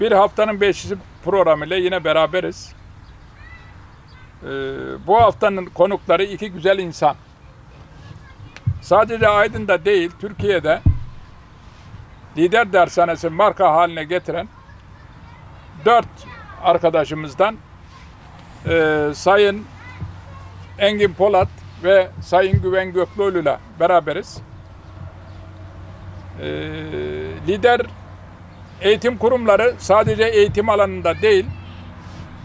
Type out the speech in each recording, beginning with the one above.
Bir haftanın beşisi programıyla yine beraberiz. Ee, bu haftanın konukları iki güzel insan. Sadece Aydın'da değil, Türkiye'de lider dershanesi marka haline getiren dört arkadaşımızdan e, Sayın Engin Polat ve Sayın Güven Gökloğlu ile beraberiz. E, lider eğitim kurumları sadece eğitim alanında değil,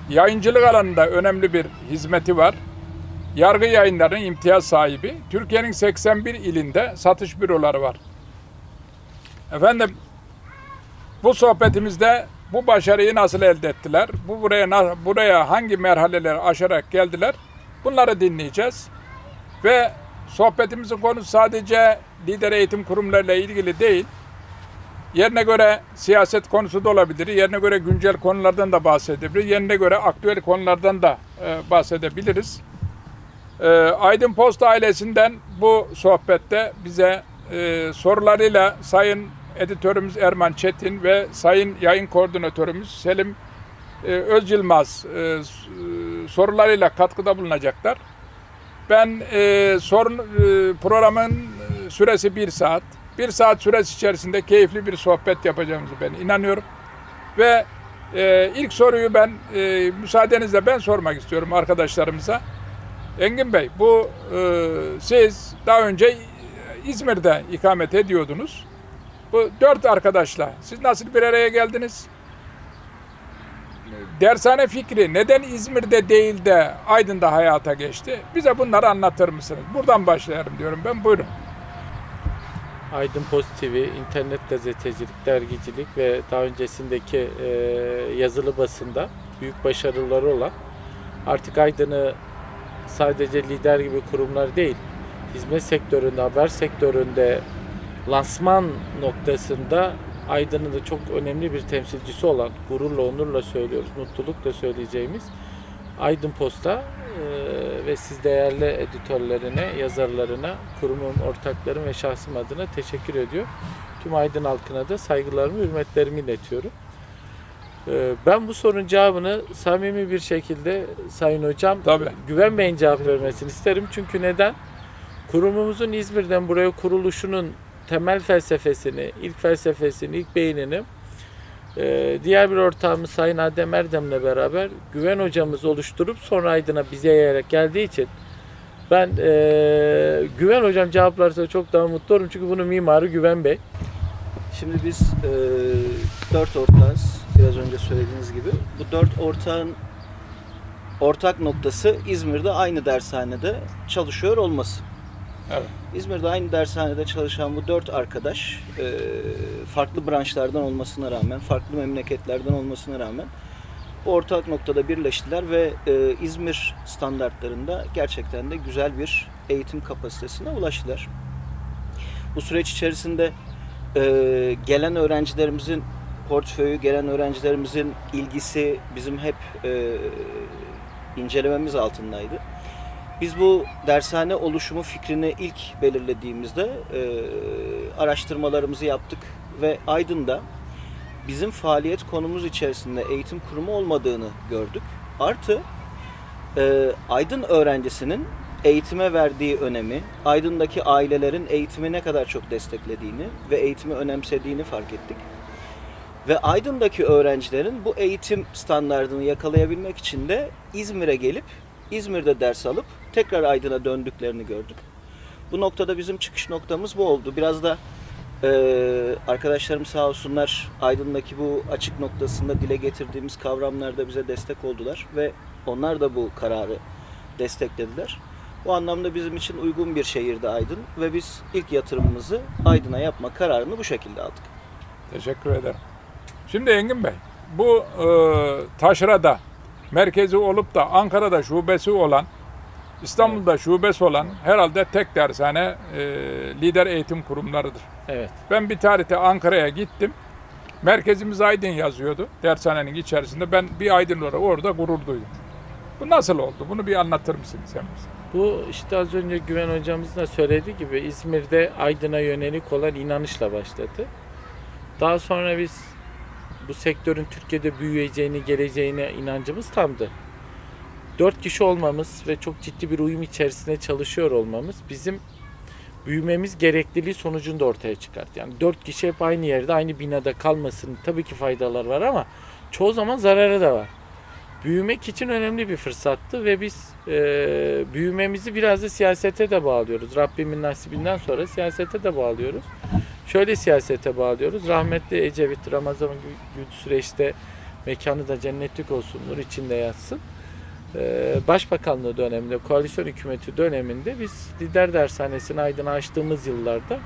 yayıncılık alanında önemli bir hizmeti var. Yargı yayınlarının imtiyaz sahibi. Türkiye'nin 81 ilinde satış büroları var. Efendim, bu sohbetimizde bu başarıyı nasıl elde ettiler? Bu buraya buraya hangi merhaleleri aşarak geldiler? Bunları dinleyeceğiz. Ve sohbetimizin konusu sadece lider eğitim kurumlarıyla ilgili değil. Yerine göre siyaset konusu da olabilir. Yerine göre güncel konulardan da bahsedebilir. Yerine göre aktüel konulardan da e, bahsedebiliriz. E, Aydın Post ailesinden bu sohbette bize e, sorularıyla Sayın Editörümüz Erman Çetin ve Sayın Yayın Koordinatörümüz Selim e, Özyılmaz e, e, sorularıyla katkıda bulunacaklar. Ben e, sorun e, programın süresi bir saat. Bir saat süresi içerisinde keyifli bir sohbet yapacağımızı ben inanıyorum. Ve e, ilk soruyu ben e, müsaadenizle ben sormak istiyorum arkadaşlarımıza. Engin Bey, bu e, siz daha önce İzmir'de ikamet ediyordunuz. Bu dört arkadaşla siz nasıl bir araya geldiniz? Dershane fikri neden İzmir'de değil de Aydın'da hayata geçti? Bize bunları anlatır mısınız? Buradan başlayalım diyorum ben. Buyurun. Aydın Post TV, internet gazetecilik, dergicilik ve daha öncesindeki e, yazılı basında büyük başarıları olan artık Aydın'ı sadece lider gibi kurumlar değil, hizmet sektöründe, haber sektöründe, lansman noktasında Aydın'ın da çok önemli bir temsilcisi olan, gururla, onurla söylüyoruz, mutlulukla söyleyeceğimiz Aydın Post'a e, ve siz değerli editörlerine, yazarlarına, kurumun ortaklarım ve şahsım adına teşekkür ediyor. Tüm Aydın halkına da saygılarımı, hürmetlerimi iletiyorum. E, Ben bu sorunun cevabını samimi bir şekilde Sayın Hocam Tabii. Güven Bey'in cevap vermesini isterim. Çünkü neden? Kurumumuzun İzmir'den buraya kuruluşunun temel felsefesini, ilk felsefesini, ilk beynini ee, diğer bir ortağımız Sayın Adem Erdem'le beraber Güven hocamız oluşturup sonra Aydın'a bize yayarak geldiği için ben ee, Güven hocam cevaplarsa çok daha mutlu olurum çünkü bunun mimarı Güven Bey. Şimdi biz e, dört ortağız. Biraz önce söylediğiniz gibi. Bu dört ortağın ortak noktası İzmir'de aynı dershanede çalışıyor olması. Evet. İzmir'de aynı dershanede çalışan bu dört arkadaş e, farklı branşlardan olmasına rağmen, farklı memleketlerden olmasına rağmen bu ortak noktada birleştiler ve e, İzmir standartlarında gerçekten de güzel bir eğitim kapasitesine ulaştılar. Bu süreç içerisinde e, gelen öğrencilerimizin portföyü, gelen öğrencilerimizin ilgisi bizim hep incelememiz altındaydı. Biz bu dershane oluşumu fikrini ilk belirlediğimizde e, araştırmalarımızı yaptık ve Aydın'da bizim faaliyet konumuz içerisinde eğitim kurumu olmadığını gördük. Artı e, Aydın öğrencisinin eğitime verdiği önemi, Aydın'daki ailelerin eğitimi ne kadar çok desteklediğini ve eğitimi önemsediğini fark ettik. Ve Aydın'daki öğrencilerin bu eğitim standartını yakalayabilmek için de İzmir'e gelip İzmir'de ders alıp tekrar Aydın'a döndüklerini gördük. Bu noktada bizim çıkış noktamız bu oldu. Biraz da eee arkadaşlarım sağ olsunlar Aydın'daki bu açık noktasında dile getirdiğimiz kavramlarda bize destek oldular ve onlar da bu kararı desteklediler. Bu anlamda bizim için uygun bir şehirdi Aydın ve biz ilk yatırımımızı Aydın'a yapma kararını bu şekilde aldık. Teşekkür ederim. Şimdi Engin Bey, bu e, taşrada merkezi olup da Ankara'da şubesi olan, İstanbul'da şubesi olan herhalde tek dershane e, lider eğitim kurumlarıdır. Evet. Ben bir tarihte Ankara'ya gittim. Merkezimiz Aydın yazıyordu dershanenin içerisinde. Ben bir Aydın olarak orada gurur duydum. Bu nasıl oldu? Bunu bir anlatır mısınız sen bize? Bu işte az önce Güven hocamızın da söylediği gibi İzmir'de Aydın'a yönelik olan inanışla başladı. Daha sonra biz bu sektörün Türkiye'de büyüyeceğini, geleceğine inancımız tamdı. Dört kişi olmamız ve çok ciddi bir uyum içerisinde çalışıyor olmamız bizim büyümemiz gerekliliği sonucunda ortaya çıkarttı. Yani dört kişi hep aynı yerde, aynı binada kalmasının tabii ki faydalar var ama çoğu zaman zararı da var. Büyümek için önemli bir fırsattı ve biz e, büyümemizi biraz da siyasete de bağlıyoruz. Rabbimin nasibinden sonra siyasete de bağlıyoruz. Şöyle siyasete bağlıyoruz. Rahmetli Ecevit Ramazan Gül süreçte mekanı da cennetlik olsun, nur içinde yatsın. Ee, Başbakanlığı döneminde, koalisyon hükümeti döneminde biz lider dershanesini Aydın'a açtığımız yıllarda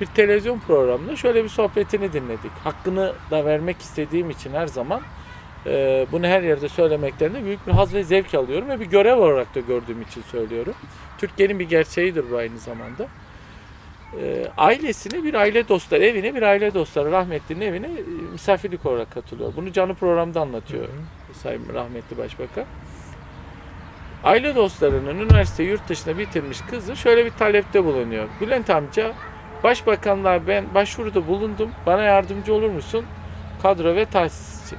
bir televizyon programında şöyle bir sohbetini dinledik. Hakkını da vermek istediğim için her zaman e, bunu her yerde söylemekten de büyük bir haz ve zevk alıyorum ve bir görev olarak da gördüğüm için söylüyorum. Türkiye'nin bir gerçeğidir bu aynı zamanda. E, ailesine bir aile dostları, evine bir aile dostları, rahmetlinin evine e, misafirlik olarak katılıyor. Bunu canlı programda anlatıyor Sayın Rahmetli Başbakan. Aile dostlarının üniversite yurt dışında bitirmiş kızı şöyle bir talepte bulunuyor. Bülent amca başbakanlığa ben başvuruda bulundum. Bana yardımcı olur musun? Kadro ve tahsis için.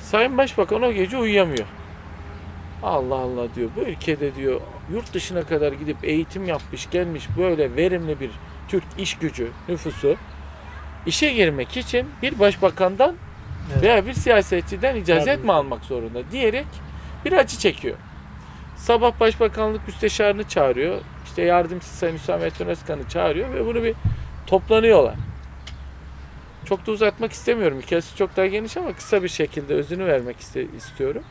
Sayın Başbakan o gece uyuyamıyor. Allah Allah diyor. Bu ülkede diyor yurt dışına kadar gidip eğitim yapmış gelmiş böyle verimli bir Türk iş gücü nüfusu işe girmek için bir başbakandan Evet. veya bir siyasetçiden icazet Tabii. mi almak zorunda diyerek bir acı çekiyor. Sabah Başbakanlık Müsteşarını çağırıyor. İşte yardımcısı Sayın Hüsamettin Özkan'ı çağırıyor ve bunu bir toplanıyorlar. Çok da uzatmak istemiyorum. Hikayesi çok daha geniş ama kısa bir şekilde özünü vermek istiyorum.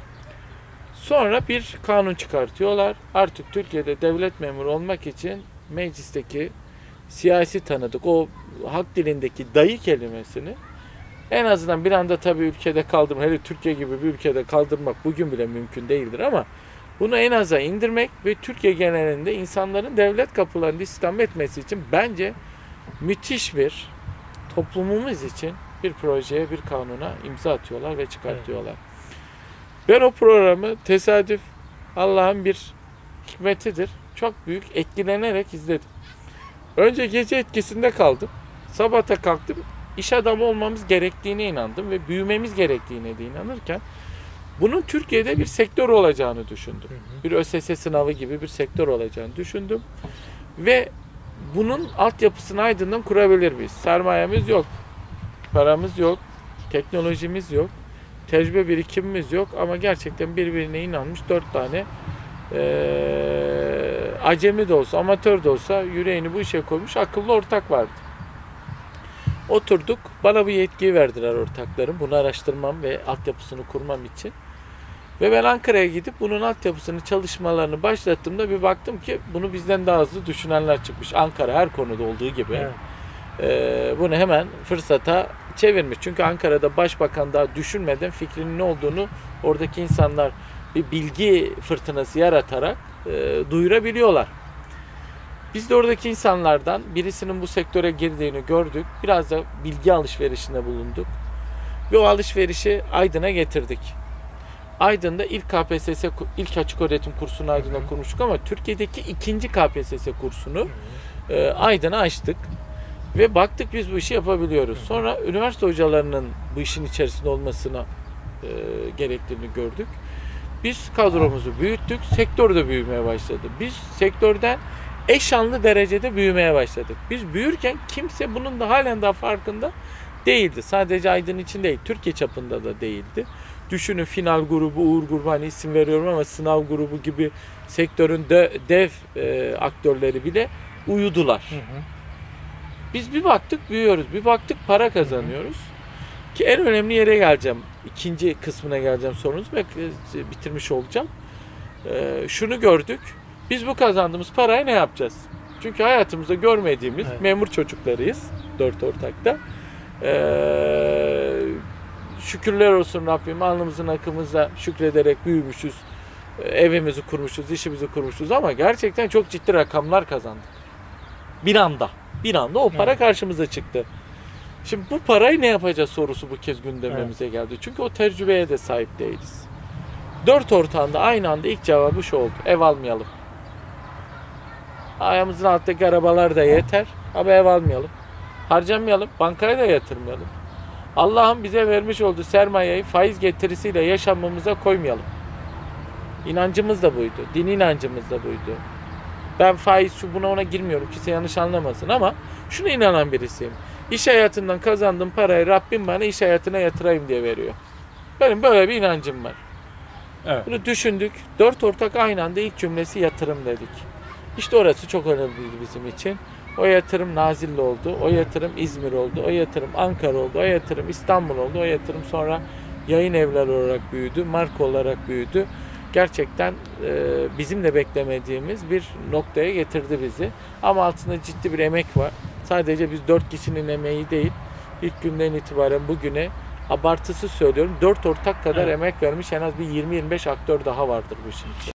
Sonra bir kanun çıkartıyorlar. Artık Türkiye'de devlet memuru olmak için meclisteki siyasi tanıdık, o halk dilindeki dayı kelimesini en azından bir anda tabii ülkede kaldırmak, hele Türkiye gibi bir ülkede kaldırmak bugün bile mümkün değildir ama bunu en aza indirmek ve Türkiye genelinde insanların devlet kapılarını istihdam etmesi için bence müthiş bir toplumumuz için bir projeye, bir kanuna imza atıyorlar ve çıkartıyorlar. Ben o programı tesadüf Allah'ın bir hikmetidir. Çok büyük etkilenerek izledim. Önce gece etkisinde kaldım. Sabahta kalktım. İş adamı olmamız gerektiğine inandım ve büyümemiz gerektiğine de inanırken bunun Türkiye'de bir sektör olacağını düşündüm. Bir ÖSS sınavı gibi bir sektör olacağını düşündüm. Ve bunun altyapısını Aydın'dan kurabilir miyiz? Sermayemiz yok. Paramız yok. Teknolojimiz yok. Tecrübe birikimimiz yok ama gerçekten birbirine inanmış dört tane eee, acemi de olsa, amatör de olsa yüreğini bu işe koymuş akıllı ortak vardı. Oturduk. Bana bu yetkiyi verdiler ortaklarım. Bunu araştırmam ve altyapısını kurmam için. Ve ben Ankara'ya gidip bunun altyapısını çalışmalarını başlattığımda bir baktım ki bunu bizden daha hızlı düşünenler çıkmış. Ankara her konuda olduğu gibi. Evet. Ee, bunu hemen fırsata çevirmiş. Çünkü Ankara'da başbakan daha düşünmeden fikrinin ne olduğunu oradaki insanlar bir bilgi fırtınası yaratarak e, duyurabiliyorlar. Biz de oradaki insanlardan birisinin bu sektöre girdiğini gördük. Biraz da bilgi alışverişinde bulunduk. Ve o alışverişi Aydın'a getirdik. Aydın'da ilk KPSS, ilk açık öğretim kursunu Aydın'da kurmuştuk ama Türkiye'deki ikinci KPSS kursunu e, Aydın'a açtık. Ve baktık biz bu işi yapabiliyoruz. Sonra üniversite hocalarının bu işin içerisinde olmasına e, gerektiğini gördük. Biz kadromuzu büyüttük, sektör de büyümeye başladı. Biz sektörden eşanlı derecede büyümeye başladık. Biz büyürken kimse bunun da halen daha farkında değildi. Sadece Aydın için değil, Türkiye çapında da değildi. Düşünün final grubu, Uğur grubu hani isim veriyorum ama sınav grubu gibi sektörün de, dev e, aktörleri bile uyudular. Hı hı. Biz bir baktık büyüyoruz, bir baktık para kazanıyoruz. Ki en önemli yere geleceğim. İkinci kısmına geleceğim sorunuz ve e, bitirmiş olacağım. Ee, şunu gördük. Biz bu kazandığımız parayı ne yapacağız? Çünkü hayatımızda görmediğimiz Evet. memur çocuklarıyız. Dört ortakta. Ee, şükürler olsun Rabbim alnımızın akımızda şükrederek büyümüşüz. Evimizi kurmuşuz, işimizi kurmuşuz ama gerçekten çok ciddi rakamlar kazandık. Bir anda. Bir anda o para Evet. karşımıza çıktı. Şimdi bu parayı ne yapacağız sorusu bu kez gündemimize geldi. Çünkü o tecrübeye de sahip değiliz. Dört ortağında aynı anda ilk cevabı şu oldu. Ev almayalım. Ayağımızın alttaki arabalar da yeter ama ev almayalım. Harcamayalım, bankaya da yatırmayalım. Allah'ın bize vermiş olduğu sermayeyi faiz getirisiyle yaşamamıza koymayalım. İnancımız da buydu. Din inancımız da buydu. Ben faiz şu buna ona girmiyorum. Kimse yanlış anlamasın ama şuna inanan birisiyim. İş hayatından kazandığım parayı Rabbim bana iş hayatına yatırayım diye veriyor. Benim böyle bir inancım var. Evet. Bunu düşündük. Dört ortak aynı anda ilk cümlesi yatırım dedik. İşte orası çok önemliydi bizim için. O yatırım Nazilli oldu, o yatırım İzmir oldu, o yatırım Ankara oldu, o yatırım İstanbul oldu, o yatırım sonra yayın evleri olarak büyüdü, marka olarak büyüdü. Gerçekten e, bizim de beklemediğimiz bir noktaya getirdi bizi. Ama altında ciddi bir emek var. Sadece biz dört kişinin emeği değil, ilk günden itibaren bugüne abartısız söylüyorum. Dört ortak kadar Evet. emek vermiş en az bir 20-25 aktör daha vardır bu işin içinde.